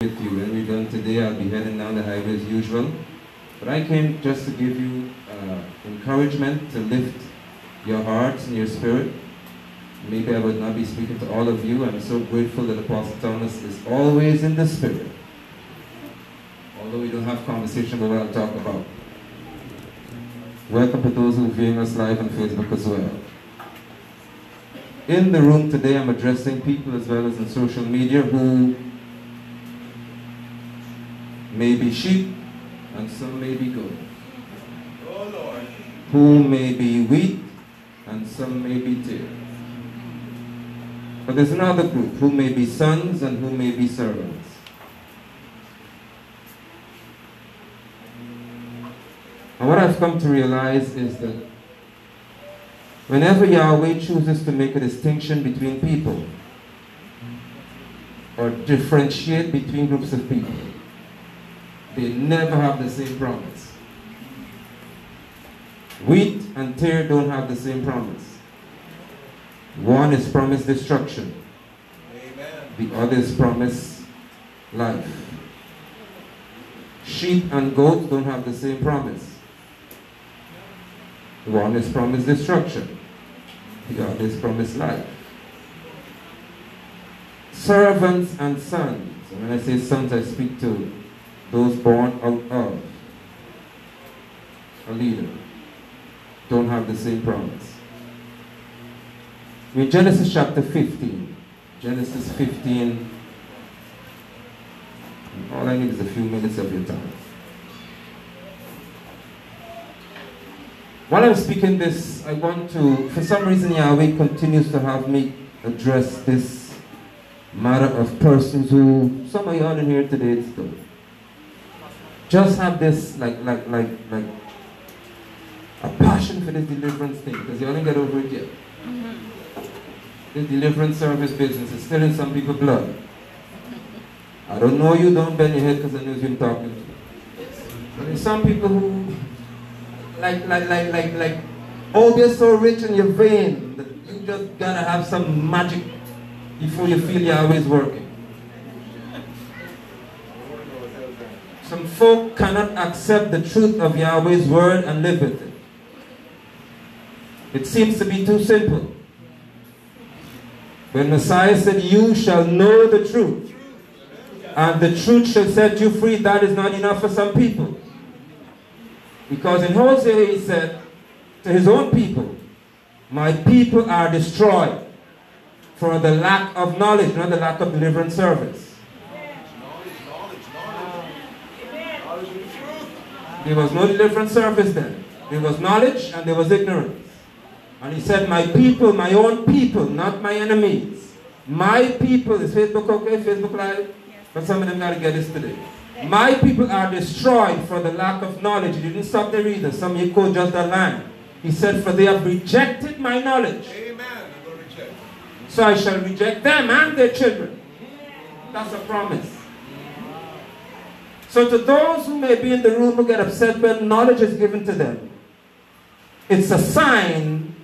with you. When we're done today, I'll be heading down the highway as usual. But I came just to give you uh, encouragement to lift your hearts and your spirit. Maybe I would not be speaking to all of you. I'm so grateful that Apostle Thomas is always in the spirit. Although we don't have conversation, but what I'll talk about. Welcome to those who are viewing us live on Facebook as well. In the room today, I'm addressing people as well as in social media who may be sheep and some may be goats. Oh Lord. Who may be wheat and some may be tares. But there's another group who may be sons and who may be servants. And what I've come to realize is that whenever Yahweh chooses to make a distinction between people or differentiate between groups of people, they never have the same promise. Wheat and tear don't have the same promise. One is promised destruction, Amen. the other is promised life. Sheep and goats don't have the same promise. One is promised destruction, the other is promised life. Servants and sons, and when I say sons, I speak to those born out of a leader, don't have the same promise. In Genesis chapter 15, Genesis 15, all I need is a few minutes of your time. While I'm speaking this, I want to, for some reason, Yahweh continues to have me address this matter of persons who, some of you are in here today still, just have this, like, like, like, like, a passion for this deliverance thing, because you only get over it yet. Mm-hmm. The deliverance service business is still in some people's blood. I don't know you, don't bend your head because I know you're talking to. But there's some people who, like, like, like, like, like, oh, you're so rich in your vein that you just gotta have some magic before you feel you're always working. Some folk cannot accept the truth of Yahweh's word and live with it. It seems to be too simple. When Messiah said, You shall know the truth, and the truth shall set you free, that is not enough for some people. Because in Hosea he said to his own people, My people are destroyed for the lack of knowledge, not the lack of deliverance service. Knowledge, knowledge, knowledge. Knowledge of the truth. There was no deliverance service then. There was knowledge and there was ignorance. And he said, My people, my own people, not my enemies. My people, is Facebook okay? Facebook Live? But some of them got to get this today. My people are destroyed for the lack of knowledge. He didn't stop there either. Some you quote just the line. He said, For they have rejected my knowledge. Amen. I'm reject. So I shall reject them and their children. That's a promise. So to those who may be in the room who get upset when knowledge is given to them, it's a sign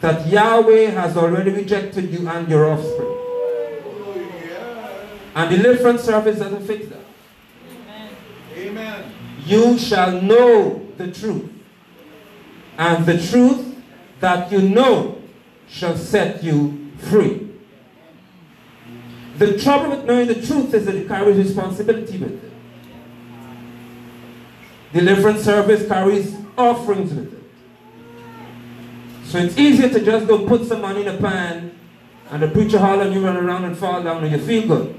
that Yahweh has already rejected you and your offspring. And deliverance service doesn't fix that. Amen. You shall know the truth. And the truth that you know shall set you free. The trouble with knowing the truth is that it carries responsibility with it. Deliverance service carries offerings with it. So it's easier to just go put some money in a pan and the preacher holler and you run around and fall down and you feel good.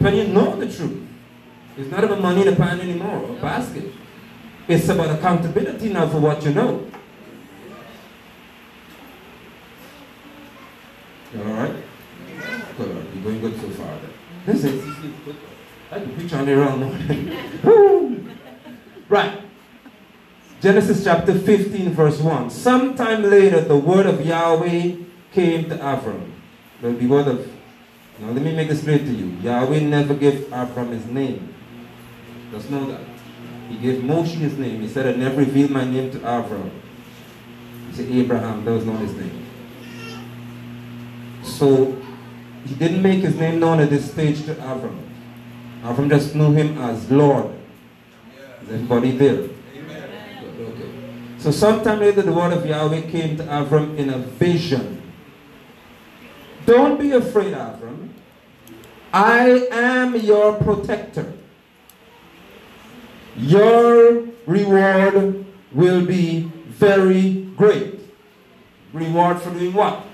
But you know the truth, it's not about money in a pan anymore, or a basket. It's about accountability now for what you know. You alright? Good. You're going good so far. This is I can preach on all morning. right. Genesis chapter 15, verse 1. Sometime later, the word of Yahweh came to Abram. The word of. Now, let me make this clear to you. Yahweh never gave Abram his name. Just know that. He gave Moshe his name. He said, I never revealed my name to Abram. He said, Abraham, that was not his name. So, he didn't make his name known at this stage to Avram. Avram just knew him as Lord. Is everybody there? Okay. So sometime later the word of Yahweh came to Avram in a vision. Don't be afraid, Avram. I am your protector. Your reward will be very great. Reward for doing what?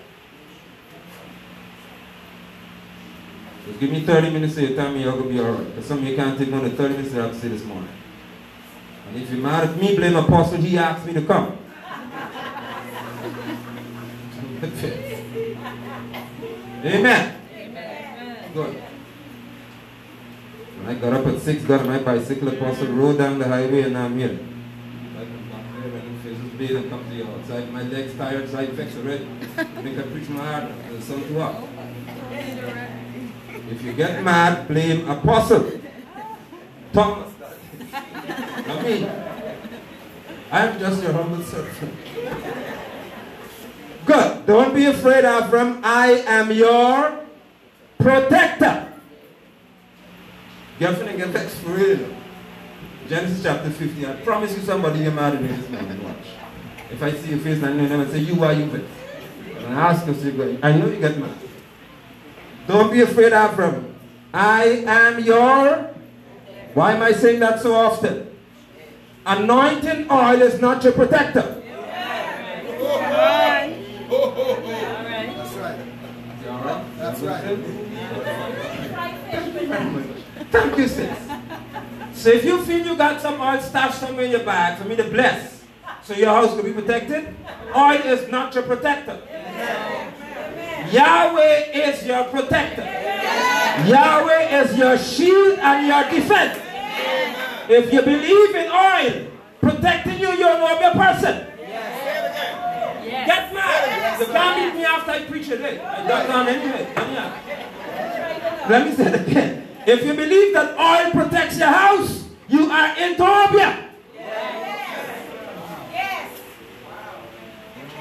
Just give me 30 minutes of your time and you're going to be alright. Because some of you can't take more than 30 minutes I have to say this morning. And if you're mad at me, blame Apostle, he asked me to come. Amen. Amen. Good. When I got up at 6, got on my bicycle, Apostle rode down the highway and I'm here. I come back there, running faces, bathe and come to you outside. My legs tired, side effects already. I think I preach my heart. The sun too hot. If you get mad, blame Apostle. Thomas. Not me. I'm just your humble servant. Good. Don't be afraid, Avram. I am your protector. And get text for real. Genesis chapter 50. I promise you somebody you're me this morning. Watch. If I see your face and I know them say, you are you. And I ask you, I know you get mad. Don't be afraid, Avram. I am your. Why am I saying that so often? Anointing oil is not your protector. That's right. Thank you, sis. So if you feel you got some oil stashed somewhere in your bag for me to bless, so your house will be protected, oil is not your protector. Yahweh is your protector. Yahweh is your shield and your defense. If you believe in oil protecting you, you're a person. Get mad. You can't meet me after I preach today. I got down anyway. Let me say it again. If you believe that oil protects your house, you are into obeah.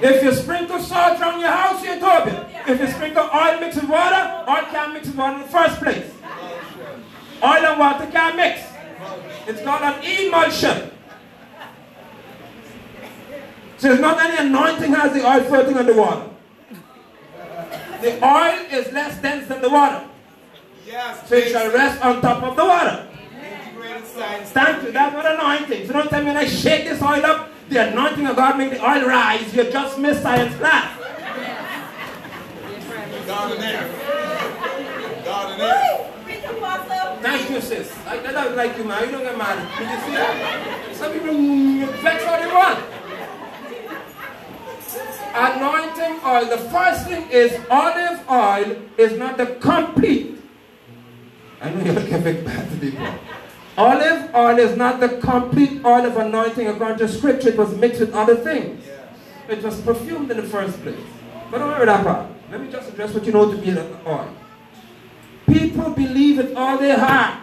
If you sprinkle salt around your house, you're Tobia. If you sprinkle oil mixed with water, oil can't mix with water in the first place. Oil and water can't mix. It's called an emulsion. So it's not any anointing has the oil floating on the water. The oil is less dense than the water. Yes. So it shall rest on top of the water. Thank you. That's what anointing. So don't tell me when I shake this oil up, the anointing of God make the oil rise. You just missed science class. God in there. God in there. Thank you, sis. I, I don't like you, man. You don't get mad. Did you see that? Some people mm, vex all they want. Anointing oil. The first thing is olive oil is not the complete. I know you're looking big bad to people. Olive oil is not the complete oil of anointing according to scripture. It was mixed with other things. It was perfumed in the first place. But don't worry that part. Let me just address what you know to be an oil. People believe with all their heart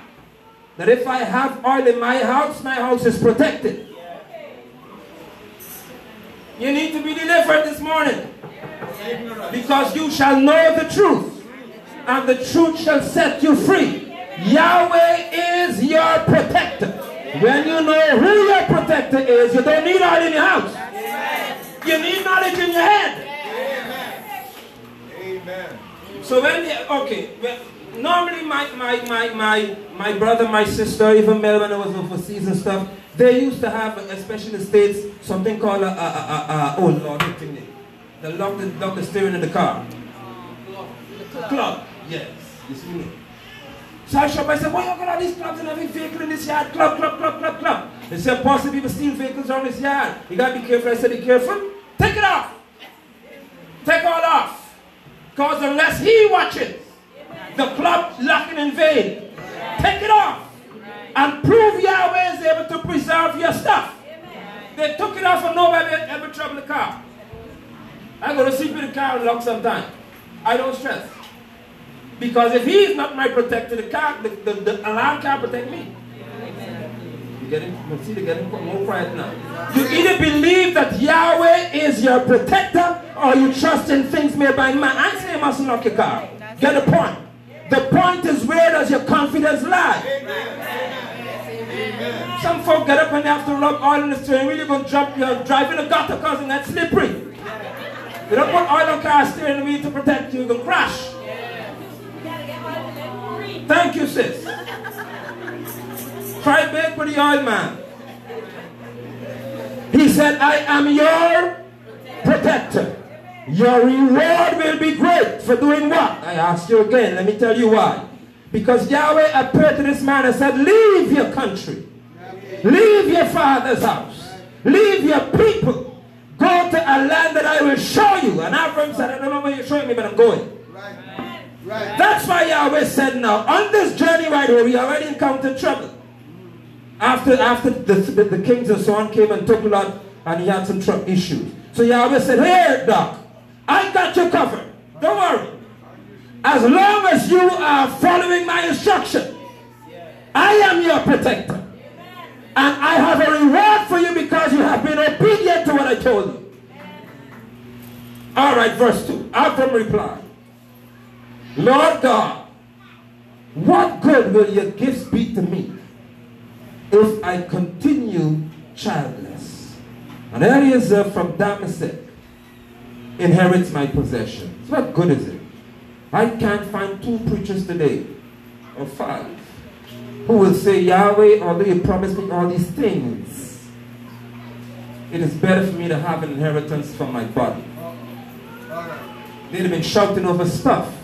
that if I have oil in my house, my house is protected. You need to be delivered this morning. Because you shall know the truth, and the truth shall set you free. Yahweh is your protector. When you know who your protector is, you don't need oil in your house. You need knowledge in your head. Amen. So when the, okay, well, normally my, my, my, my, my brother, my sister, even Mel when I was overseas and stuff, they used to have, especially in the States, something called a, a, a, a, a oh Lord, what thing they- the lock the, lock the steering in the car. Uh, Club. Yes. You see me? So I shop, I said, why you got all these clubs and every vehicle in this yard? Club, club, club, club, club. They said, possibly people steal vehicles around this yard. You gotta be careful. I said, be careful. Take it off. Take all off. Because unless he watches, the club locking in vain. Take it off. And prove Yahweh is able to preserve your stuff. They took it off and nobody ever trouble the car. I go to sleep in the car and lock sometime. I don't stress. Because if he is not my protector, the car, the, the, the alarm can't protect me. You getting, you see, they're getting more quiet now. You either believe that Yahweh is your protector or you trust in things made by man. I say you mustn't lock your car. Get the point? The point is where does your confidence lie? Some folk get up and they have to rub oil in the steering wheel. You're going to drop, you're driving a gutter because it's slippery. You don't put oil on car steering wheel to protect you. You're going to crash. Thank you, sis. Try back for the oil man. He said, I am your protector. Your reward will be great for doing what? I ask you again. Let me tell you why. Because Yahweh appeared to this man and said, Leave your country. Leave your father's house. Leave your people. Go to a land that I will show you. And Abram said, I don't know where you're showing me, but I'm going. That's why Yahweh said now, on this journey right here, we already encountered trouble. After, after the, the, the kings and so on came and took Lot, and he had some trouble issues. So Yahweh said, Here, Doc, I got you covered. Don't worry. As long as you are following my instruction, I am your protector. And I have a reward for you because you have been obedient to what I told you. All right, verse 2. Abram replied, Lord God, what good will your gifts be to me if I continue childless? And Eliezer from Damascus inherits my possessions. What good is it? I can't find two preachers today, or five, who will say, Yahweh, although you promised me all these things, it is better for me to have an inheritance from my body. They'd have been shouting over stuff.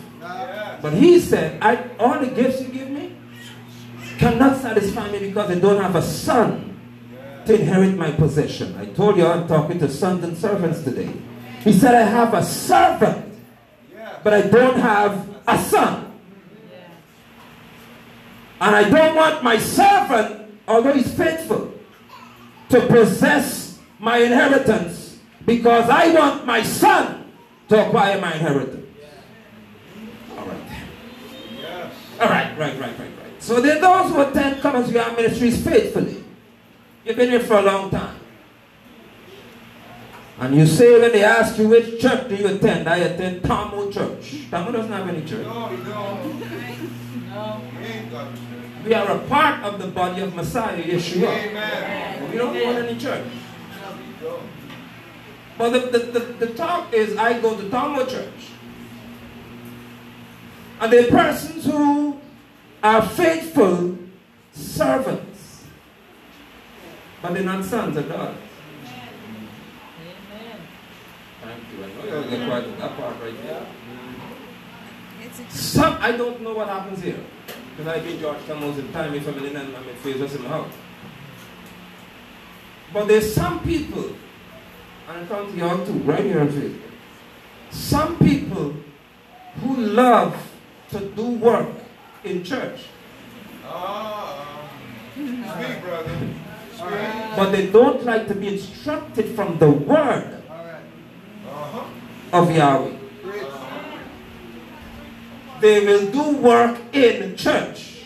But he said, I, all the gifts you give me cannot satisfy me because I don't have a son to inherit my possession. I told you I'm talking to sons and servants today. He said, I have a servant, but I don't have a son. And I don't want my servant, although he's faithful, to possess my inheritance because I want my son to acquire my inheritance. All right. All right, right, right, right, right. So there are those who attend Commons Ground Ministries faithfully. You've been here for a long time. And you say when they ask you which church do you attend, I attend Tomo Church. Tomo doesn't have any church. No, no. no. We are a part of the body of Messiah, Yeshua. Amen. We don't go to any church. But the, the, the, the talk is I go to Tomo Church. And they're persons who are faithful servants. But they're not sons of God. that part right there. Some, I don't know what happens here. Because I've been Georgetown most of the time, if I'm in and I'm in favors in my house. But there's some people, and I come to y'all too, right here on Facebook. Some people who love to do work in church. Ah, speak, brother. Speak. But they don't like to be instructed from the word of Yahweh. They will do work in church,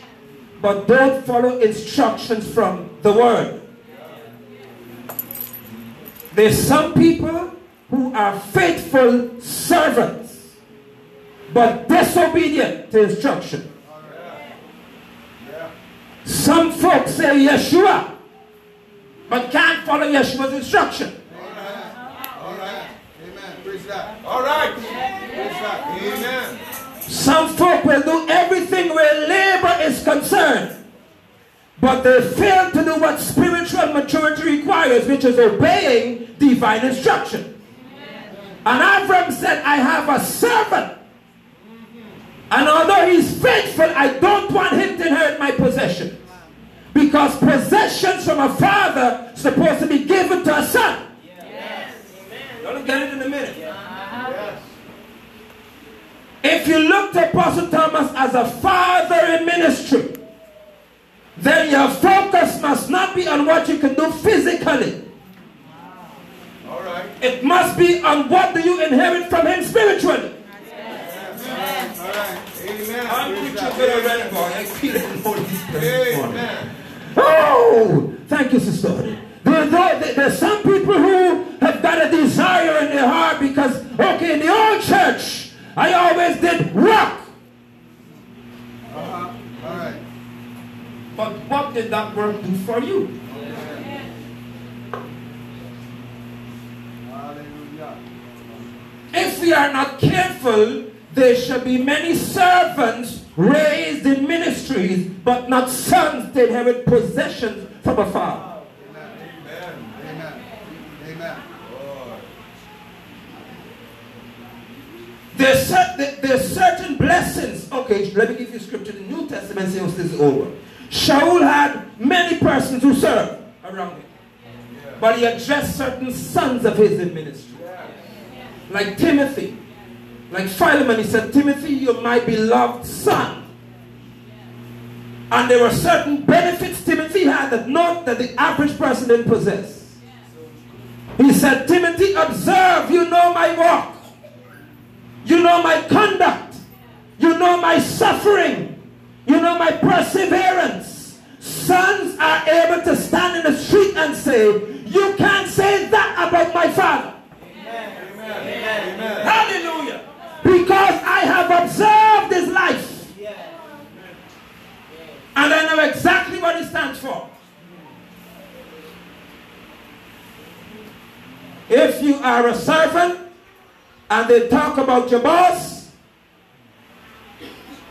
but don't follow instructions from the word. There's some people who are faithful servants, but disobedient to instruction. Some folks say Yeshua, but can't follow Yeshua's instruction. All right. Amen. Some folk will do everything where labor is concerned. But they fail to do what spiritual maturity requires, which is obeying divine instruction. And Avram said, I have a servant. And although he's faithful, I don't want him to inherit my possession. Because possessions from a father supposed to be given to a son. Yes. You'll get it in a minute. Yes. If you look to Apostle Thomas as a father in ministry, then your focus must not be on what you can do physically. All right. It must be on what do you inherit from him spiritually. Amen. Oh, thank you, sister. There's, there, there's some people who have got a desire in their heart because, okay, in the old church, I always did rock. Uh-huh. All right. But what did that work do for you? If we are not careful, there shall be many servants raised in ministries, but not sons to inherit possessions from afar. Amen. Amen. Amen. There's, cer- there- there's certain blessings. Okay, let me give you scripture. The New Testament says this is over. Shaul had many persons who served around him. But he addressed certain sons of his in ministry. Like Timothy. Like Philemon, he said, Timothy, you're my beloved son. And there were certain benefits Timothy had that not that the average person didn't possess. He said, Timothy, observe, you know my walk. You know my conduct. You know my suffering. You know my perseverance. Sons are able to stand in the street and say, You can't say that about my father. Amen. Hallelujah. Because I have observed his life. And I know exactly what he stands for. If you are a servant and they talk about your boss,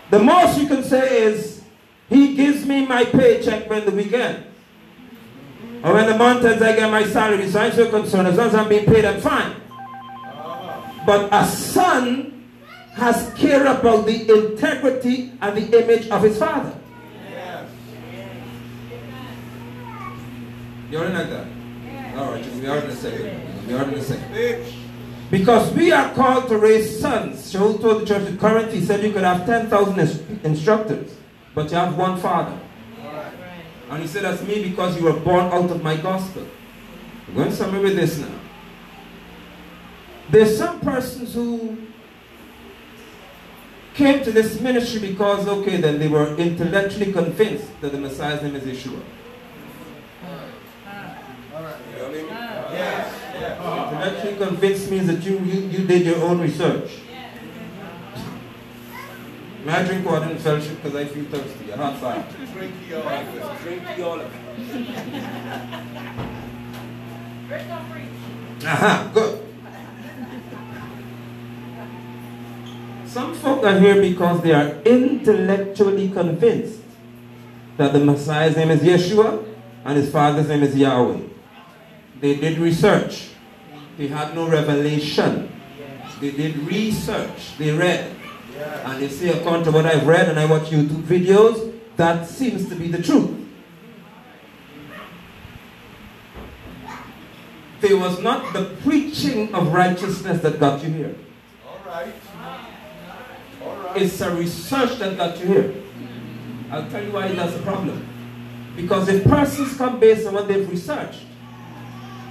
the most you can say is, he gives me my paycheck when the weekend. Or when the month ends, I get my salary. So I'm so concerned. As long as I'm being paid, I'm fine. But a son has care about the integrity and the image of his father. Yes. You're in like that? All right, we are in a second. We are in a second. Because we are called to raise sons. Shaul told the church in Corinth, he said you could have 10,000 ins- instructors, but you have one father. Right. And he said, That's me because you were born out of my gospel. We're going somewhere with this now. There's some persons who came to this ministry because, okay, then they were intellectually convinced that the Messiah's name is Yeshua. All right. You know what I mean? Yes. Yes. Intellectually convinced means that you, you, you did your own research. May I drink water in fellowship because I feel thirsty. I'm hot fire. Drink your. Drink olive. Aha, uh-huh. good. Some folk are here because they are intellectually convinced that the Messiah's name is Yeshua and his father's name is Yahweh. They did research. They had no revelation. They did research. They read. And they say, according to what I've read and I watch YouTube videos, that seems to be the truth. There was not the preaching of righteousness that got you here. All right. It's a research that got you here. I'll tell you why that's a problem. Because if persons come based on what they've researched,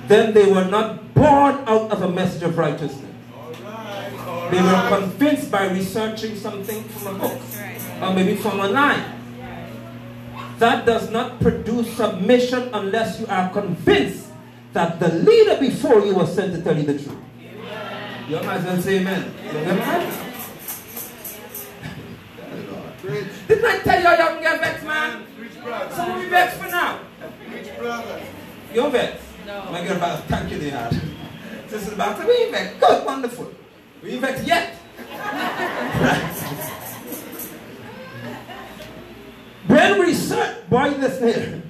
then they were not born out of a message of righteousness. All right. All They were convinced by researching something from a book or maybe from online. That does not produce submission unless you are convinced that the leader before you was sent to tell you the truth. You might as well say amen. You Didn't I tell you you can get vexed, man? Preach, brother. Some of you vexed for now. Rich brother. You're vexed. No. My girl, about thank you, they had. Sister Bata, we ain't vexed. Good, wonderful. We ain't vexed yet. when research, boy, listen here.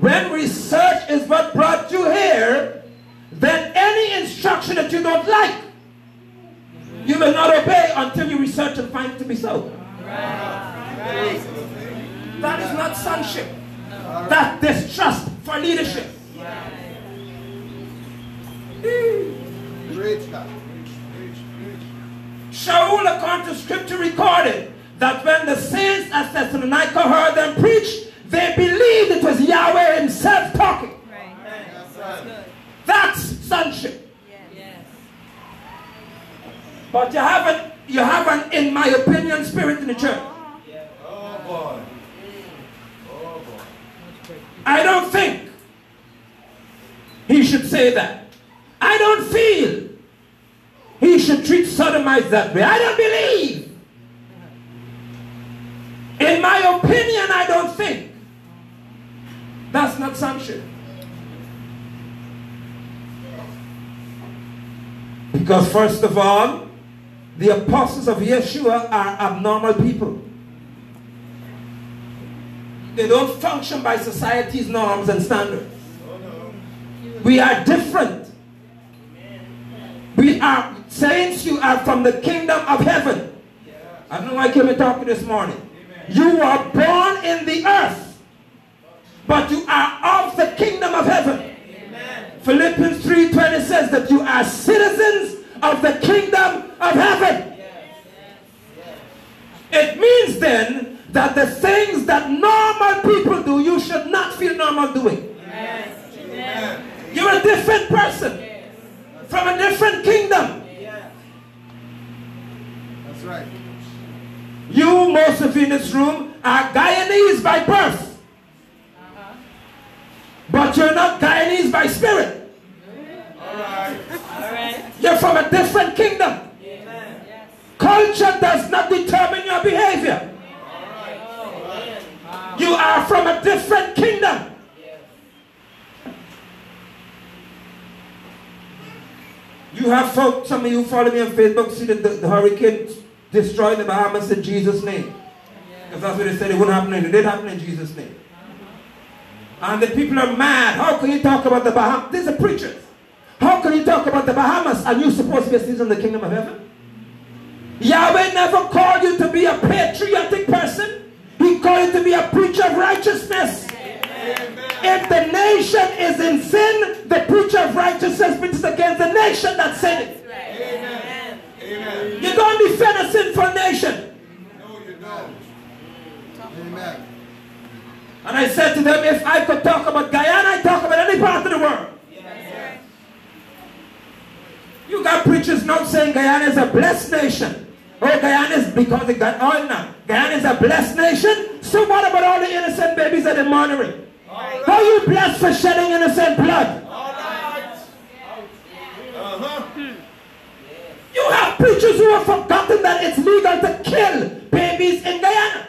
When research is what brought you here, then any instruction that you don't like, you will not obey until you research and find it to be so. That is not sonship. That distrust for leadership. Shaul, according to scripture, recorded that when the saints at Thessalonica heard them preach, they believed it was Yahweh himself talking. Right. That's. That's sonship. Yes. But you haven't, you have an, in my opinion, spirit in the church. Oh, boy. I don't think he should say that. I don't feel he should treat sodomites that way. I don't believe. In my opinion, I don't think That's not sanctioned. Because, first of all, the apostles of Yeshua are abnormal people. They don't function by society's norms and standards. We are different. We are saints, you are from the kingdom of heaven. I don't know why I came and talk this morning. You are born in the earth, but you are of the kingdom of heaven. Philippians 3.20 says that you are citizens of the kingdom of heaven. It means then that the things that normal people do, you should not feel normal doing. You're a different person from a different kingdom. That's right. You, most of you in this room, are Guyanese by birth. But you're not Guyanese by spirit. All right. You're from a different kingdom. Culture does not determine your behavior. You are from a different kingdom. You have folks, some of you follow me on Facebook, see that the, the hurricane destroyed the Bahamas in Jesus' name. Because that's what they said it wouldn't happen. It did happen in Jesus' name. And the people are mad. How can you talk about the Bahamas? These are preachers. How can you talk about the Bahamas and you're supposed to be a of the kingdom of heaven? Yahweh never called you to be a patriotic person. Called you to be a preacher of righteousness. If the nation is in sin, the preacher of righteousness preaches against the nation that's sinning. Amen. Amen. You don't defend a sinful nation. No, you don't. Amen. And I said to them, if I could talk about Guyana, I talk about any part of the world. You got preachers now saying Guyana is a blessed nation. Oh, Guyana is because it got oil now. Guyana is a blessed nation. So what about all the innocent babies that they're murdering? How you blessed for shedding innocent blood? All right. Uh-huh. You have preachers who have forgotten that it's legal to kill babies in Guyana.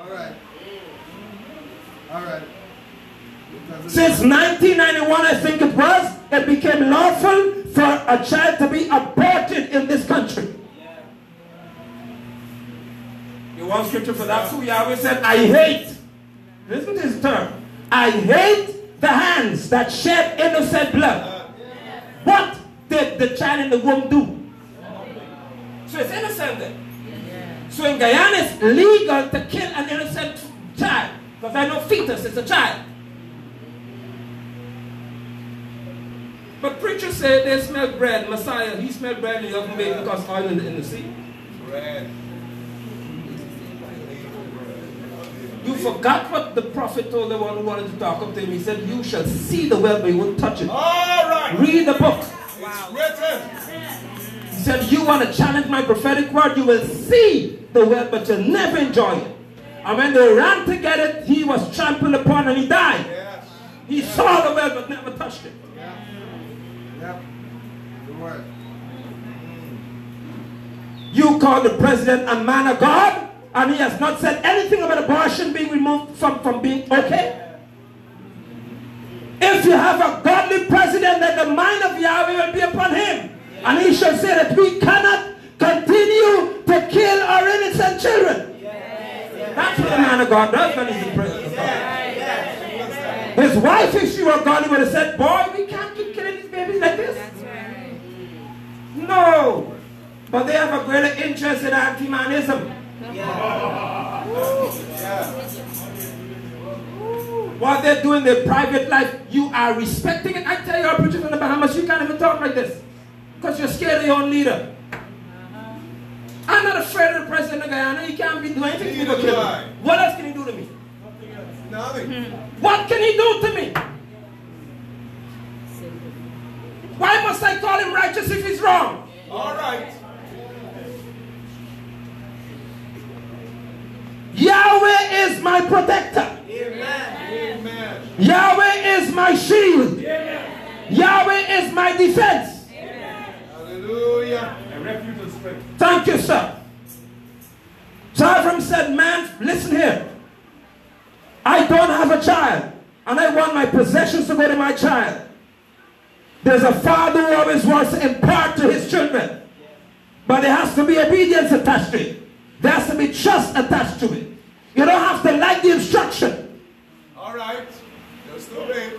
All right. All right. Since 1991, I think it was, it became lawful for a child to be aborted in this country. You want scripture for that too? Yahweh said, I hate, listen to his term, I hate the hands that shed innocent blood. What did the child in the womb do? So it's innocent then. So in Guyana, it's legal to kill an innocent child. Because I know fetus is a child. But preachers say they smell bread. Messiah, he smelled bread in the oven because oil in the, in the sea. Bread. You forgot what the prophet told the one who wanted to talk up to him. He said, You shall see the well, but you won't touch it. All right. Read the book. Wow. It's written. He said, You want to challenge my prophetic word, you will see the well, but you'll never enjoy it. And when they ran to get it, he was trampled upon and he died. Yes. He saw the well, but never touched it. Yeah. Yep. Good word. You call the president a man of God, and he has not said anything about abortion being removed from, from being okay. If you have a godly president, then the mind of Yahweh will be upon him. And he shall say that we cannot continue to kill our innocent children. That's what the man of God does when he's the president. His wife, if she were godly, would have said, Boy, we can't keep killing these babies like this. No. But they have a greater interest in anti-manism. What they're doing in their private life, you are respecting it. I tell you, our preachers in the Bahamas, you can't even talk like this. Because you're scared of your own leader. Uh-huh. I'm not afraid of the president of Guyana. He can't be doing anything to me kill me. What else can he do to me? Nothing. Hmm. What can he do to me? Why must I call him righteous if he's wrong? All right. Yahweh is my protector. Amen. Yahweh is my shield. Yahweh is my defense. Hallelujah. A refuge and strength. Thank you, sir. So Abram said, Man, listen here. I don't have a child. and I want my possessions to go to my child. There's a father who always wants to impart to his children. But there has to be obedience attached to it. There has to be trust attached to it. You don't have to like the instruction. All right. Just obey.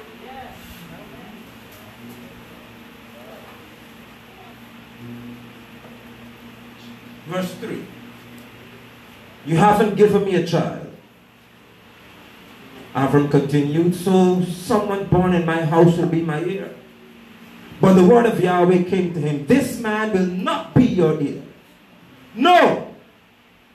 Verse 3. You haven't given me a child. Avram continued, so someone born in my house will be my heir. But the word of Yahweh came to him, this man will not be your heir. No,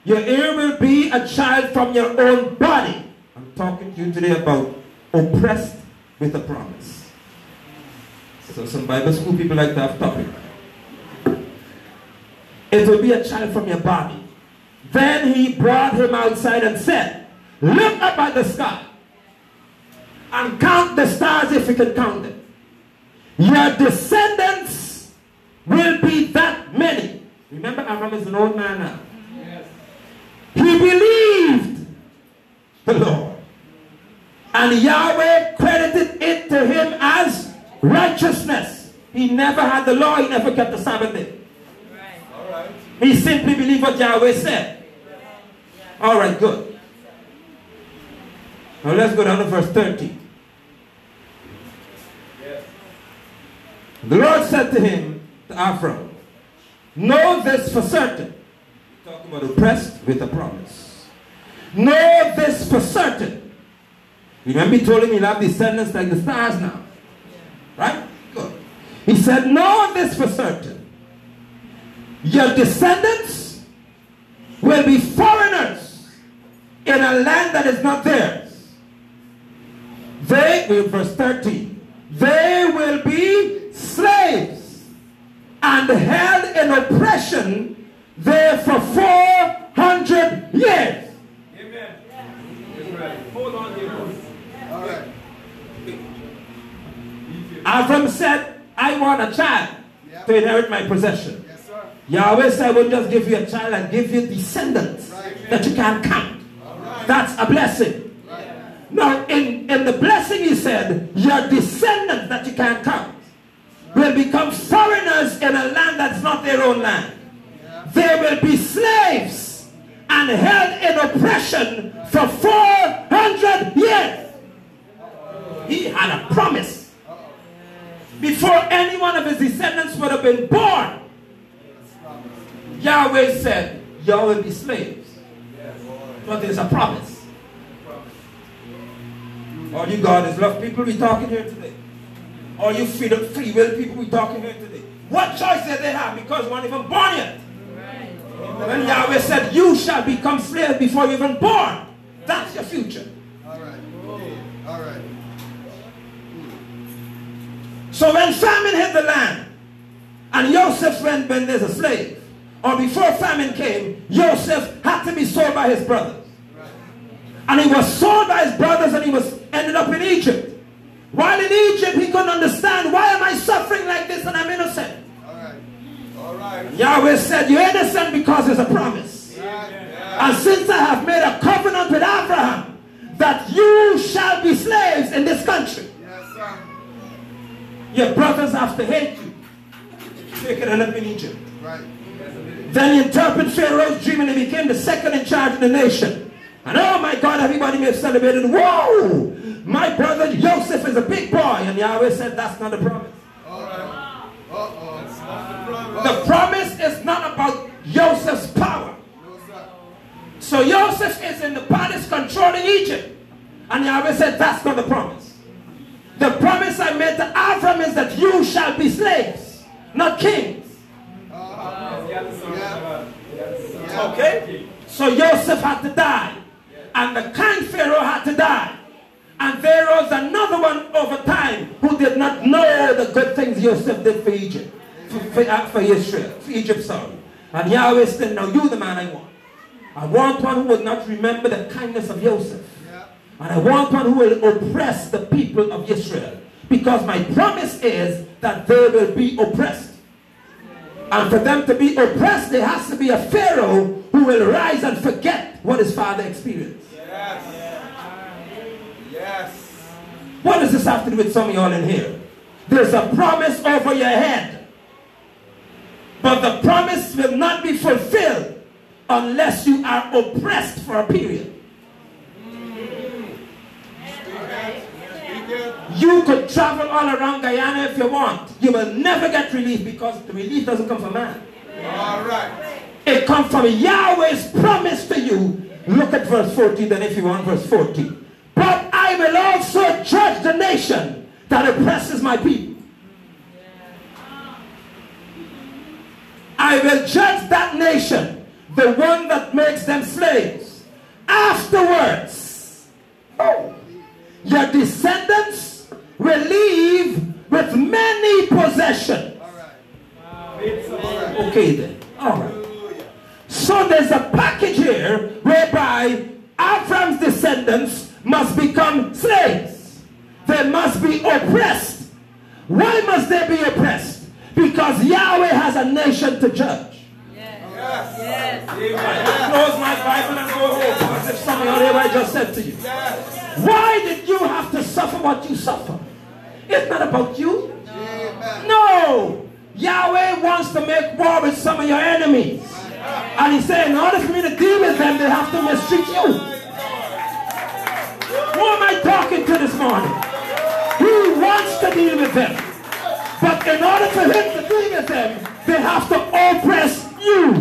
your heir will be a child from your own body. I'm talking to you today about oppressed with a promise. So some Bible school people like to have topic. It will be a child from your body. Then he brought him outside and said, Look up at the sky and count the stars if you can count them. Your descendants will be that many. Remember, Abraham is an old man now. He believed the Lord. And Yahweh credited it to him as righteousness. He never had the law, he never kept the Sabbath day. He simply believed what Yahweh said. All right, good. Now let's go down to verse 13. The Lord said to him, to Avram, Know this for certain. Talking about oppressed with a promise. Know this for certain. Remember he told him he'll have descendants like the stars now. Right? Good. He said, Know this for certain. Your descendants will be foreigners in a land that is not theirs. They, will, verse 13, they will be slaves and held in oppression there for 400 years. Amen. Hold on here. All right. Avram said, I want a child yep. to inherit my possession. Yes, sir. Yahweh said, I will just give you a child and give you descendants right. that you can't count. Right. That's a blessing. Right. Now, in, in the blessing, he said, your descendants that you can't count will become foreigners in a land that's not their own land. They will be slaves and held in oppression for 400 years. He had a promise. Before any one of his descendants would have been born, Yahweh said, Y'all will be slaves. But there's a promise. All you God is love people we talking here today. All you free, free will people we talking here today. What choice did they have? Because one even born yet. When Yahweh said, You shall become slaves before you're even born. That's your future. All right. All right. Hmm. So when famine hit the land, and Joseph went when there's a slave, or before famine came, Joseph had to be sold by his brothers. And he was sold by his brothers and he was ended up in Egypt. While in Egypt, he couldn't understand, why am I suffering like this and I'm innocent? All right. All right. Yahweh said, you're innocent because it's a promise. Yeah. Yeah. And since I have made a covenant with Abraham, that you shall be slaves in this country. Yes, Your brothers have to hate you. They could end up in Egypt. Right. Then he interpreted Pharaoh's dream and he became the second in charge of the nation. And oh my God, everybody may have celebrated. Whoa! My brother Joseph is a big boy. And Yahweh said, That's not the promise. The promise is not about Joseph's power. So Joseph is in the palace controlling Egypt. And Yahweh said, That's not the promise. The promise I made to Avram is that you shall be slaves, not kings. Okay? So Joseph had to die. And the kind Pharaoh had to die. And there was another one over time who did not know the good things Joseph did for Egypt. For, for, for Israel. For Egypt, sorry. And Yahweh said, now you the man I want. I want one who will not remember the kindness of Joseph. And I want one who will oppress the people of Israel. Because my promise is that they will be oppressed. And for them to be oppressed, there has to be a Pharaoh who will rise and forget what his father experienced. Yes. Yes. What does this have to do with some of y'all in here? There's a promise over your head. But the promise will not be fulfilled unless you are oppressed for a period. You could travel all around Guyana if you want. You will never get relief because the relief doesn't come from man. All right. It comes from Yahweh's promise to you. Look at verse 14, then if you want verse 14. But I will also judge the nation that oppresses my people. I will judge that nation, the one that makes them slaves. Afterwards, your descendants will leave with many possessions. Okay then. All right. So there's a package here whereby Abraham's descendants must become slaves. They must be oppressed. Why must they be oppressed? Because Yahweh has a nation to judge. Yes. Yes. I close my Bible and go home as if something here I just said to you. Yes. Why did you have to suffer what you suffer? It's not about you. Amen. No! Yahweh wants to make war with some of your enemies. And he said, in order for me to deal with them, they have to mistreat you. Who am I talking to this morning? He wants to deal with them. But in order for him to deal with them, they have to oppress you.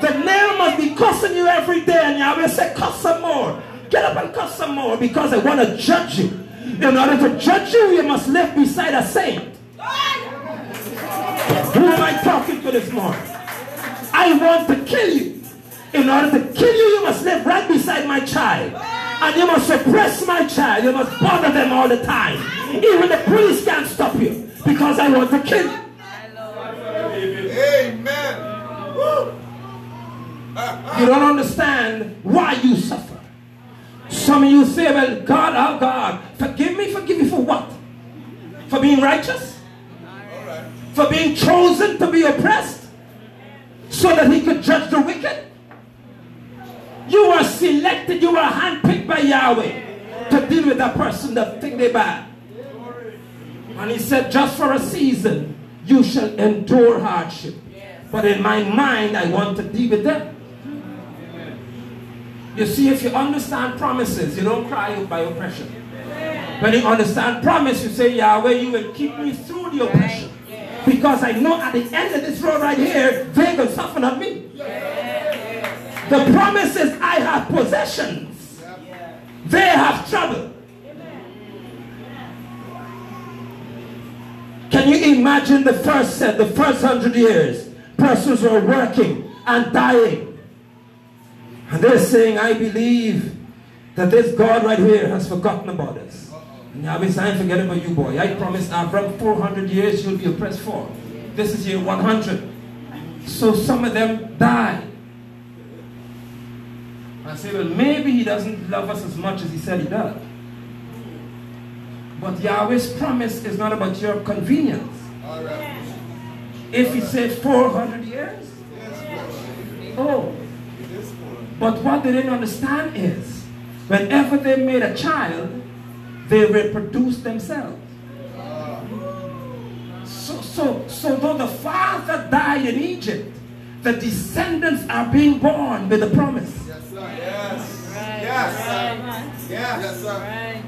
The nail must be cussing you every day, and Yahweh said, cuss some more. Get up and cuss some more because I want to judge you. In order to judge you, you must live beside a saint. Who am I talking to this morning? I want to kill you. In order to kill you, you must live right beside my child. And you must suppress my child. You must bother them all the time. Even the police can't stop you because I want to kill you. Amen. You don't understand why you suffer. Some of you say, well, God, oh God, forgive me, forgive me for what? For being righteous? Right. For being chosen to be oppressed? So that he could judge the wicked? You were selected, you were handpicked by Yahweh to deal with that person that think they bad. And he said, just for a season, you shall endure hardship. But in my mind, I want to deal with them. You see, if you understand promises, you don't cry by oppression. When you understand promise, you say, Yahweh, you will keep me through the oppression. Because I know at the end of this road right here, they will suffer not me. The promise is I have possessions. They have trouble. Can you imagine the first set, the first hundred years? Persons were working and dying. And they're saying, I believe that this God right here has forgotten about us. And Yahweh saying, forget about you, boy. I promised Abraham 400 years you'll be oppressed for. This is year 100. So some of them die. I say, well, maybe he doesn't love us as much as he said he does. But Yahweh's promise is not about your convenience. All right. If he said 400 years, Yes, oh. Lord. Yes, Lord. But what they didn't understand is, whenever they made a child, they reproduced themselves. So, so, so though the father died in Egypt, the descendants are being born with the promise. Yes, sir. Yes. Yes. Yes, yes, sir. Right.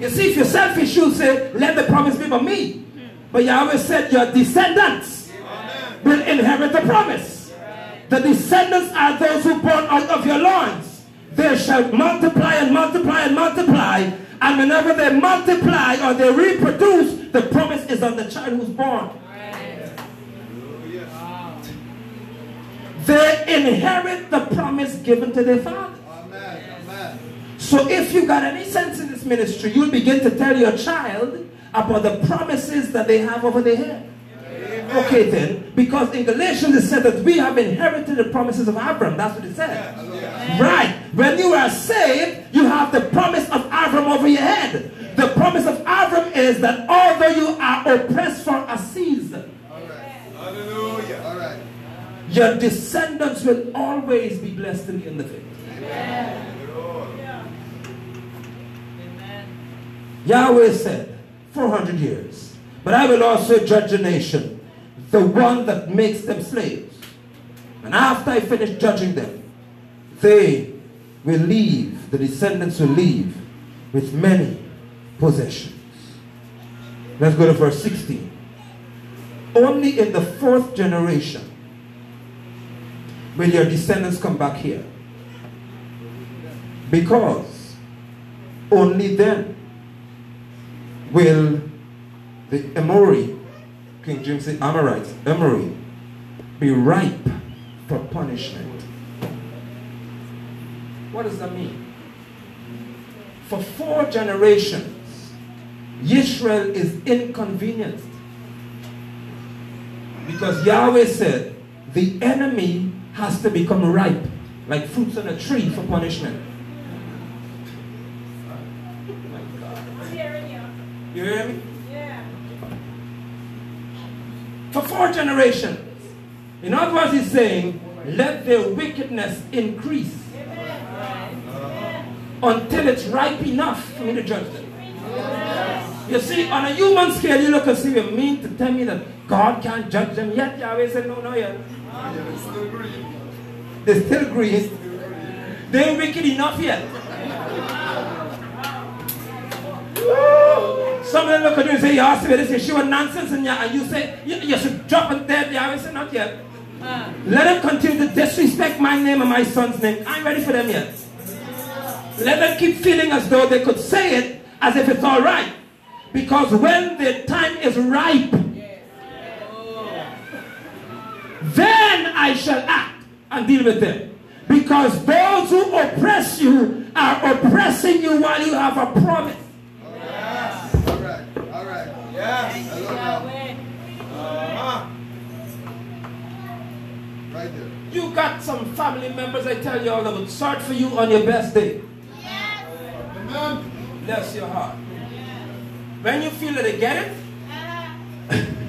You see, if you're selfish, you'll say, let the promise be for me. Hmm. But Yahweh said, your descendants Amen. will inherit the promise. The descendants are those who born out of your loins. They shall multiply and multiply and multiply. And whenever they multiply or they reproduce, the promise is on the child who's born. Hallelujah. They inherit the promise given to their father. Amen. Amen. So if you got any sense in this ministry, you'll begin to tell your child about the promises that they have over their head. Amen. Okay then, because in Galatians it said that we have inherited the promises of Abraham. That's what it said. Yes. Right. When you are saved, you have the promise of Abram over your head. The promise of Abram is that although you are oppressed for a season, All right. Hallelujah. All right. Your descendants will always be blessed in the it. Amen. Yahweh said, 400 years. But I will also judge a nation, the one that makes them slaves. And after I finish judging them, they will leave, the descendants will leave with many possessions. Let's go to verse 16. Only in the fourth generation will your descendants come back here. Because only then will the Amori, King James said Amorites, Amori, be ripe for punishment. What does that mean? For four generations, Israel is inconvenienced. Because Yahweh said, the enemy has to become ripe, like fruits on a tree for punishment. You hear me? Yeah. For four generations. In other words, he's saying, let their wickedness increase until it's ripe enough for me to judge them. You see, on a human scale, you look and see, you mean to tell me that God can't judge them yet? Yahweh said, no, no, yet. They still green. They ain't wicked enough yet. Some of them look at you and say, you asked me this, you sure nonsense, and you, and you say, you, you should drop it dead. Yahweh said, not yet. Uh. Let them continue to disrespect my name and my son's name. I ain't ready for them yet. Let them keep feeling as though they could say it as if it's all right. Because when the time is ripe, then I shall act and deal with them. Because those who oppress you are oppressing you while you have a promise. Yes. All right. All right. Yes. Uh-huh. Right there. You got some family members, I tell you all, that would search for you on your best day. Yes. Amen. Bless your heart. When you feel that they get it,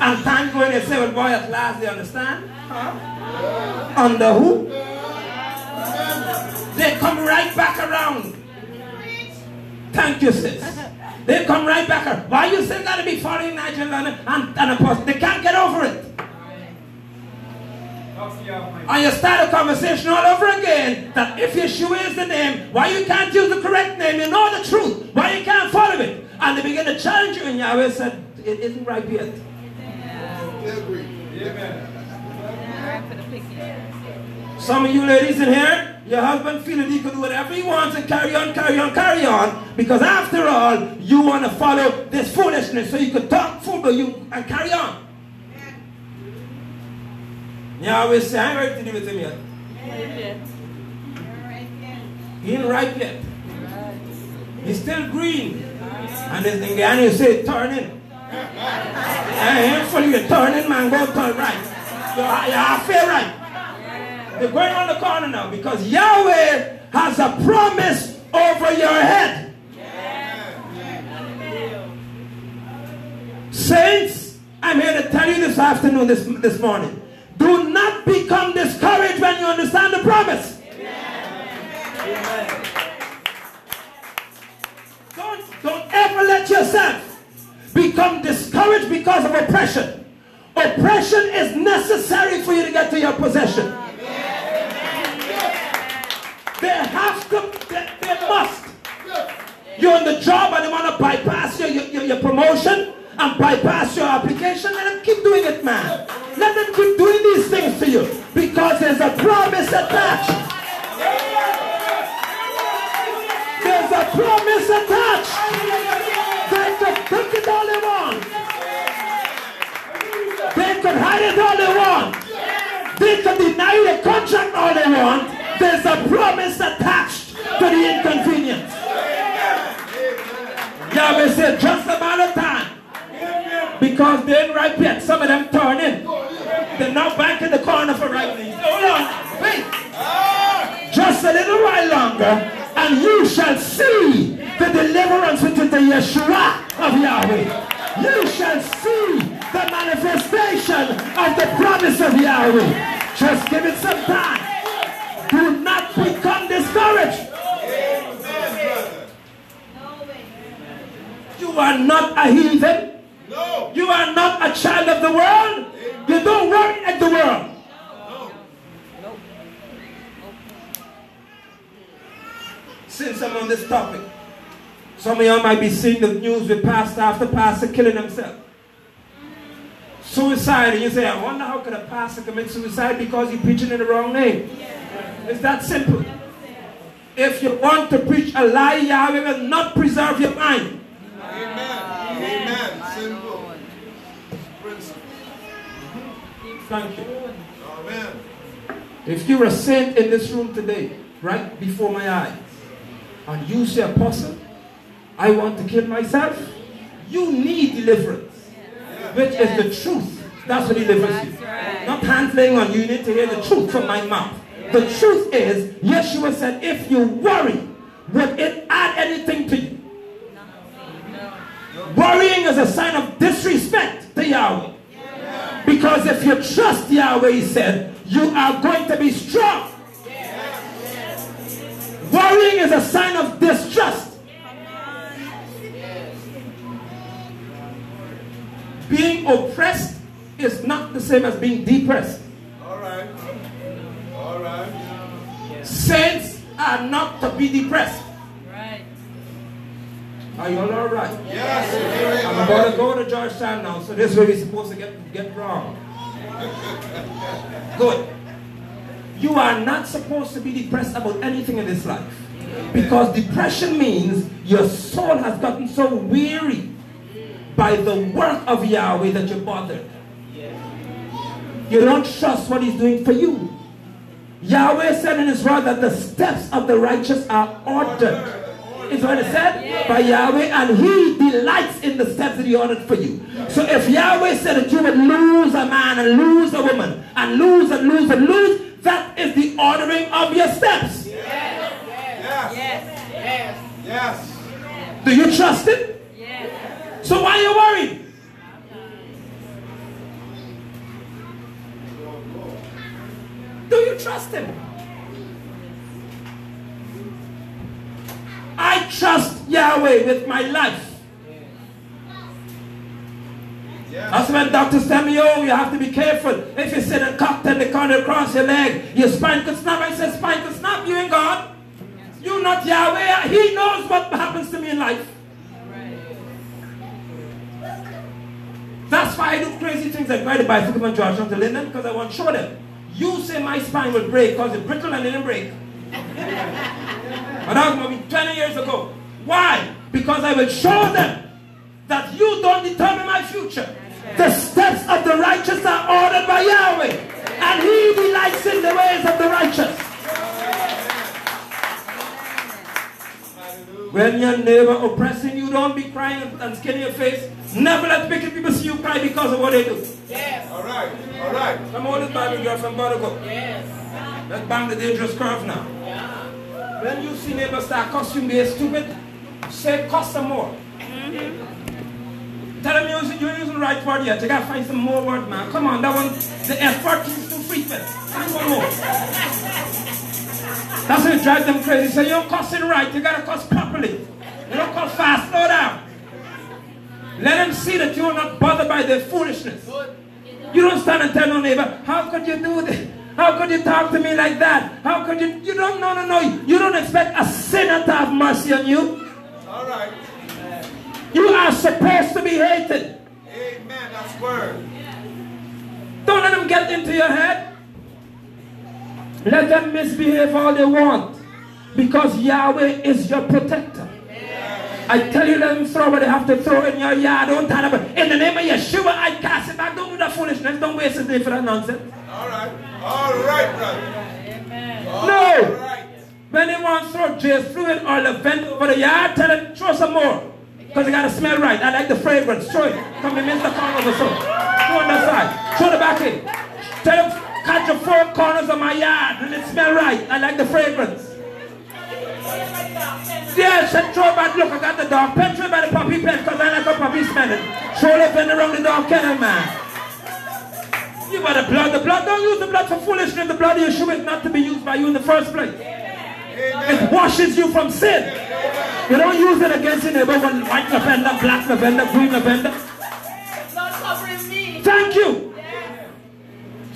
and and say, well, boy, at last they understand. Huh? Under who? They come right back around. Thank you, sis. They come right back around. Why you still got to be following Nigel and, and, and apostle? They can't get over it. And you start a conversation all over again that if Yeshua is the name, why you can't use the correct name? You know the truth. Why you can't follow it? And they begin to challenge you, and Yahweh said, It isn't right yet. Some of you ladies in here, your husband feeling he can do whatever he wants and carry on, carry on, carry on. Because after all, you want to follow this foolishness so you can talk football you and carry on. Yahweh say, I ain't ready to deal with him yet. He ain't ripe yet. He's still green. And thing, and you say, turn in. Ain't for you turning, man, go turn right. You're, you're halfway right. They're going on the corner now because Yahweh has a promise over your head. Saints, I'm here to tell you this afternoon, this, this morning. Do not become discouraged when you understand the promise. Amen. Don't, don't ever let yourself become discouraged because of oppression. Oppression is necessary for you to get to your possession. They have to, they, they must. You're on the job and they want to bypass your, your, your promotion and bypass your application. Let them keep doing it, man. Let them keep doing these things to you because there's a promise attached. There's a promise attached. Take it all they want. They could hide it all they want. They can deny the contract all they want. There's a promise attached to the inconvenience. Yahweh said, just a matter of time. Because they ain't right yet. Some of them turn in. They're now back in the corner for right Hold on. Wait. Just a little while longer and you shall see deliverance which is the Yeshua of Yahweh. You shall see the manifestation of the promise of Yahweh. Just give it some time. Do not become discouraged. You are not a heathen. No. You are not a child of the world. You don't worry at the world. No. Since I'm on this topic, some of y'all might be seeing the news with pastor after pastor killing himself. Suicide, and you say, I wonder how could a pastor commit suicide because he's preaching in the wrong name. It's that simple. If you want to preach a lie, Yahweh will not preserve your mind. Amen. Amen. Simple. Principle. Thank you. Amen. If you're a saint in this room today, right before my eyes, and you say, Apostle, I want to kill myself, you need deliverance, which is the truth. That's what delivers you. Not hands laying on you, you need to hear the truth from my mouth. The truth is, Yeshua said, if you worry, would it add anything to you? Worrying is a sign of disrespect to Yahweh. Because if you trust Yahweh, he said, you are going to be strong. Worrying is a sign of distrust. Being oppressed is not the same as being depressed. All right. All right. Saints are not to be depressed. Right. Are you all alright? Yes. Very I'm all about to go to Georgetown now, so this is where we're supposed to get, get wrong. Good. You are not supposed to be depressed about anything in this life. Because depression means your soul has gotten so weary by the work of Yahweh that you're bothered. You don't trust what He's doing for you. Yahweh said in His word that the steps of the righteous are ordered. Is what it said by Yahweh, and He delights in the steps that He ordered for you. So if Yahweh said that you would lose a man and lose a woman and lose and lose and lose, that is the ordering of your steps. Yes. Yes. Yes. Yes. Do you trust it? So why are you worried? Do you trust him? I trust Yahweh with my life. That's when doctors tell me, oh, you have to be careful. If you sit and cocked and the corner across your leg, your spine could snap. I said, spine could snap. You ain't God. You not Yahweh. He knows what happens to me in life. That's why I do crazy things like ride a bicycle from Georgetown to Linden because I want to show them. You say my spine will break because it's brittle and it didn't break. and that was maybe 20 years ago. Why? Because I will show them that you don't determine my future. The steps of the righteous are ordered by Yahweh, and He delights in the ways of the righteous. When your neighbor oppressing you, don't be crying and- and skinning your face. Never let wicked people see you cry because of what they do. Yes. All right. All right. Come on, this Bible girl from Buttercup. Yes. Let's bang the dangerous curve now. Yeah. When you see neighbors start cussing you, stupid, say cuss some more. Mm-hmm. Tell them you're using, you're using the right word yet. You gotta find some more word, man. Come on, that one, the F word is too frequent. Find one more. That's what drives them crazy. So you're cussing right, you gotta cuss properly. You don't cuss fast, slow down. Let them see that you're not bothered by their foolishness. You don't stand and tell no neighbor, how could you do this? How could you talk to me like that? How could you? You don't, no, no, no. You don't expect a sinner to have mercy on you. All right. You are supposed to be hated. Amen. That's word. Don't let them get into your head. Let them misbehave all they want. Because Yahweh is your protector. I tell you, let them throw what they have to throw in your yard. Don't tell them. In the name of Yeshua, I cast it back. Don't do that foolishness. Don't waste his day for that nonsense. All right. All right, brother. Amen. No. right. When they want to throw Jeyes fluid or the vent over the yard, tell them throw some more. Because it got to smell right. I like the fragrance. Throw it. Come to Mr. Corners or so. Throw on the side. Throw the back in. Tell them cut the four corners of my yard and it smell right. I like the fragrance. Yes, and throw back. Look, I got the dog pen. Throw by the puppy pen because I like a puppy smelling. Throw the pen around the dog kennel, man. You got the blood. The blood. Don't use the blood for foolishness. The blood of Yeshua is not to be used by you in the first place. It washes you from sin. Amen. You don't use it against your neighbor when white lavender, black lavender, green lavender. Lord covering me. Thank you.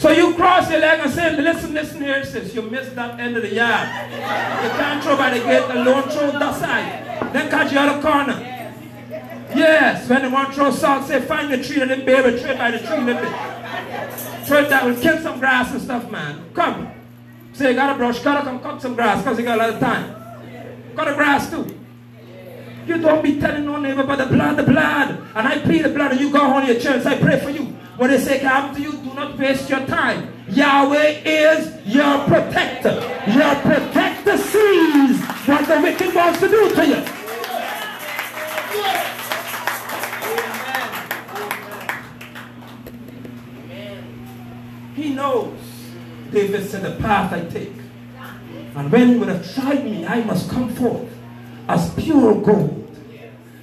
So you cross your leg and say, listen, listen here, sis. You missed that end of the yard. You can't throw by the gate alone, throw that side. Then catch the other corner. Yes, when they want to throw salt, say find the tree didn't bear it, throw by the tree a little bit. Throw it that will kill some grass and stuff, man. Come. Say you got a brush, gotta come cut some grass because you got a lot of time. Cut the grass too. You don't be telling no neighbor about the blood, the blood. And I plead the blood and you go to your church. I pray for you. What they say come to you, do not waste your time. Yahweh is your protector. Your protector sees what the wicked wants to do to you. He knows. David said, the path I take. And when he would have tried me, I must come forth as pure gold.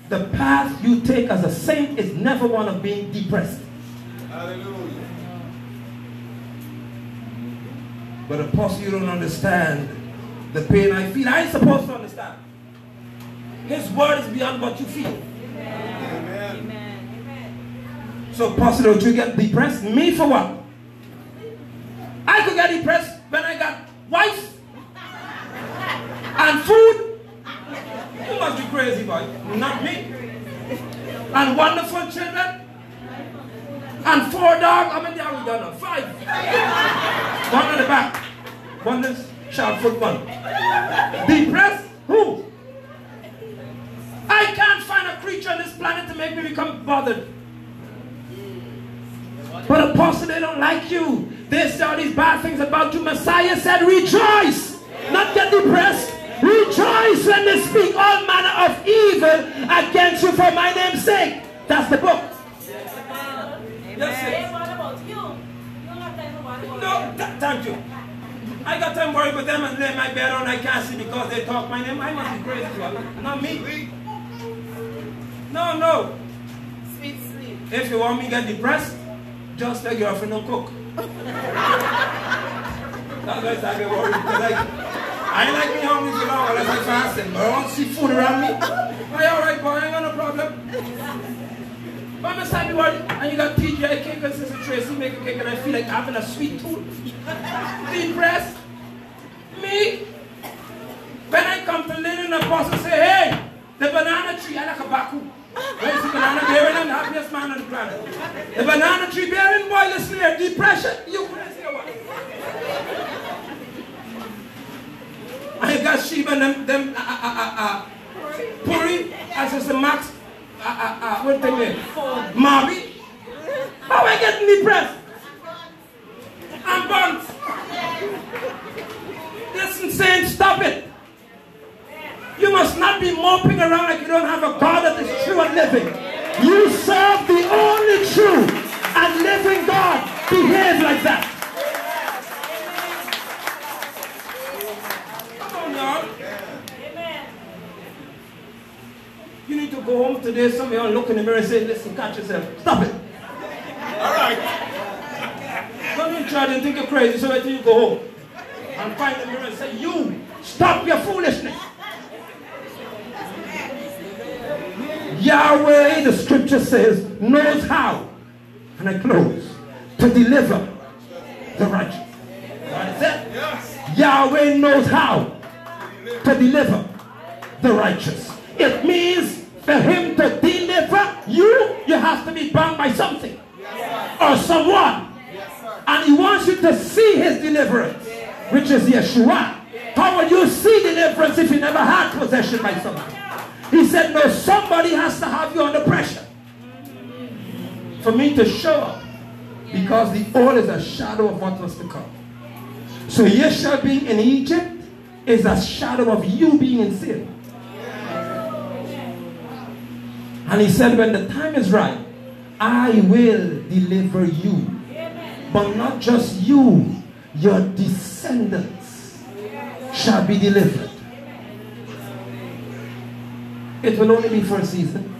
The path you take as a saint is never one of being depressed. Hallelujah. But apostle, you don't understand the pain I feel. I ain't supposed to understand. His word is beyond what you feel. Amen. So apostle, don't you get depressed? Me for what? I could get depressed when I got wife and food. You must be crazy, boy. Not me. And wonderful. And four. How many have we done now? Five. One on the back. One is sharp foot one. Depressed? Who? I can't find a creature on this planet to make me become bothered. But apostle, they don't like you. They say all these bad things about you. Messiah said, rejoice, not get depressed. Rejoice when they speak all manner of evil against you for my name's sake. That's the book. What about you? You don't have time what about No, th- thank you. I got time worried with them and lay my bed on. I can't see because they talk my name. I must be crazy. Not me. No, no. Sweet sleep. If you want me to get depressed, just let your girlfriend don't cook. That's why I get worried. Because I, ain't like me hungry too long unless I fasting. But I to see food around me. Are you alright, boy? I ain't got no problem. But I'm just be. And you got TGI cake and Sister Tracy make a cake and I feel like having a sweet tooth. Depressed. Me. When I come to Linden Apostle say, hey, the banana tree, I like a baku. Where's the banana bearing? I'm the happiest man on the planet. The banana tree bearing, boy, listen here, depression. You crazy or what? I got Sheba and them, them, uh, uh, uh, uh, Puri, as is the Max, uh, uh, what they name? Marby. How I getting depressed? I'm burnt. Listen, saints, stop it. You must not be moping around like you don't have a God that is true and living. You serve the only true and living God. Behave like that. Come on, y'all. Amen. You need to go home today. Some of y'all look in the mirror and say, listen, catch yourself. Stop it. All right. Don't even try to think you're crazy so wait till you go home. And find the mirror and say, you, stop your foolishness. Yahweh, the scripture says, knows how, and I close, to deliver the righteous. What is it? Yes. Yahweh knows how to deliver the righteous. It means for him to deliver you, you have to be bound by something or someone. And he wants you to see his deliverance, which is Yeshua. How will you see deliverance if you never had possession by someone? He said, No, somebody has to have you under pressure for me to show up. Because the oil is a shadow of what was to come. So Yeshua being in Egypt is a shadow of you being in sin. And he said, when the time is right, I will deliver you. But not just you, your descendants shall be delivered. It will only be for a season.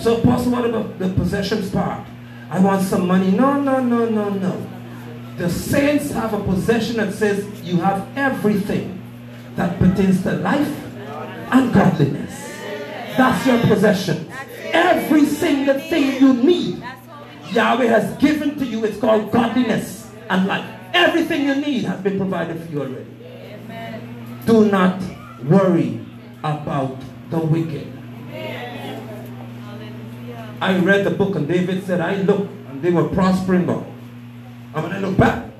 So, Apostle, what about the possessions part? I want some money. No, no, no, no, no. The saints have a possession that says you have everything that pertains to life and godliness. That's your possession. Every single thing you need, Yahweh has given to you. It's called godliness and life. Everything you need has been provided for you already. Do not worry about the wicked. I read the book and David said, I looked and they were prospering. And when I look back,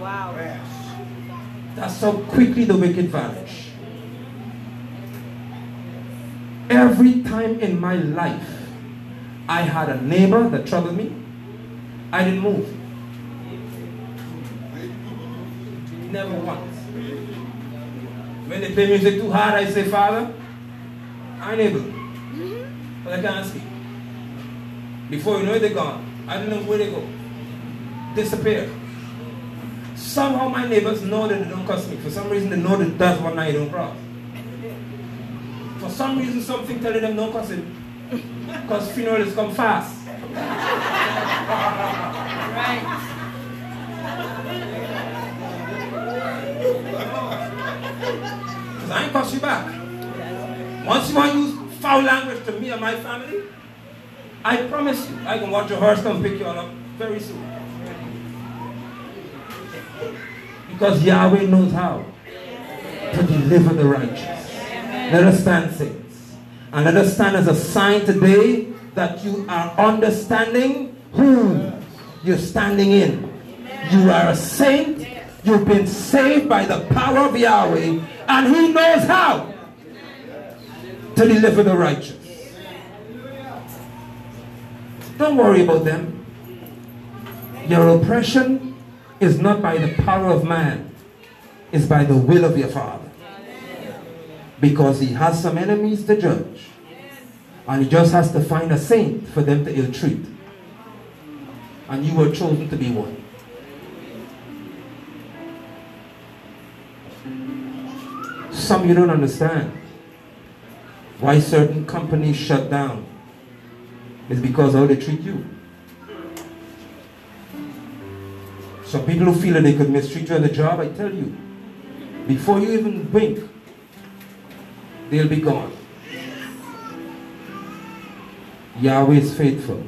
Wow. How quickly the wicked vanish. Every time in my life I had a neighbor that troubled me, I didn't move. Never once. When they play music too hard, I say, Father, I'm able. But I can't speak. Before you know it, they're gone. I don't know where they go. Disappear. Somehow my neighbors know that they don't cuss me. For some reason, they know that that's one night don't cross. For some reason, something telling them no cussing. Because funerals come fast. Right. Because I ain't cuss you back. Once you want to use foul language to me and my family, I promise you, I can watch your horse come pick you all up very soon. Because Yahweh knows how to deliver the righteous. Let us stand, saints. And let us stand as a sign today that you are understanding who you're standing in. You are a saint. You've been saved by the power of Yahweh. And He knows how to deliver the righteous. Don't worry about them. Your oppression is not by the power of man, it's by the will of your Father. Because He has some enemies to judge. And He just has to find a saint for them to ill treat. And you were chosen to be one. Some you don't understand. Why certain companies shut down is because how they treat you. Some people who feel that they could mistreat you at the job, I tell you, before you even blink, they'll be gone. Yahweh is faithful.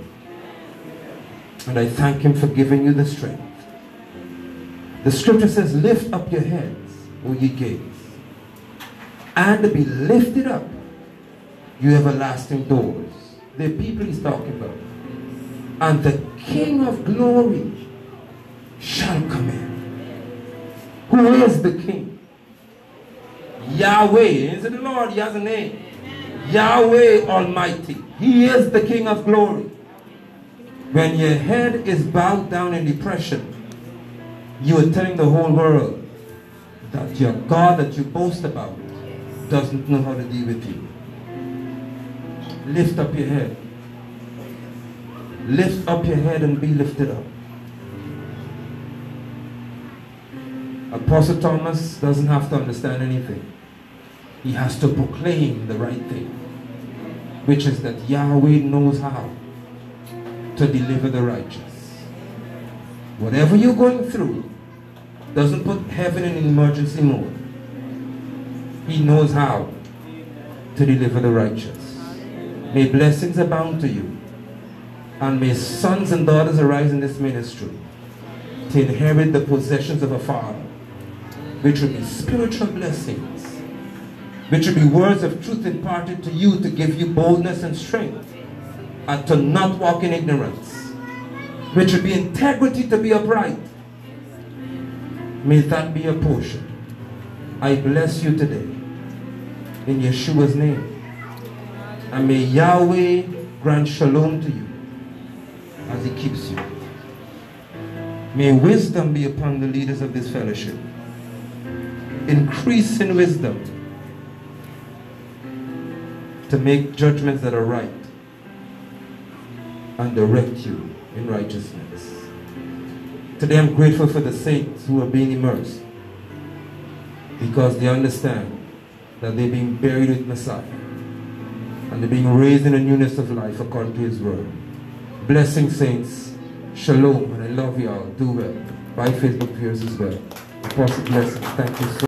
And I thank Him for giving you the strength. The scripture says, Lift up your heads, O ye gates, and be lifted up, you everlasting doors. The people he's talking about. And the King of glory shall come in. Who is the King? Yahweh. Is it the Lord? He has a name. Yahweh Almighty. He is the King of glory. When your head is bowed down in depression, you are telling the whole world that your God that you boast about doesn't know how to deal with you. Lift up your head. Lift up your head and be lifted up. Apostle Thomas doesn't have to understand anything. He has to proclaim the right thing, which is that Yahweh knows how to deliver the righteous. Whatever you're going through doesn't put heaven in emergency mode. He knows how to deliver the righteous. May blessings abound to you. And may sons and daughters arise in this ministry to inherit the possessions of a father, which will be spiritual blessings, which will be words of truth imparted to you to give you boldness and strength, and to not walk in ignorance, which will be integrity to be upright. May that be your portion. I bless you today in Yeshua's name. And may Yahweh grant shalom to you as he keeps you. May wisdom be upon the leaders of this fellowship. Increase in wisdom to make judgments that are right and direct you in righteousness. Today I'm grateful for the saints who are being immersed because they understand that they're being buried with Messiah and they're being raised in a newness of life according to his word. Blessing saints, shalom, and I love you all. Do well. Bye Facebook peers as well. Apostle Blessing, thank you so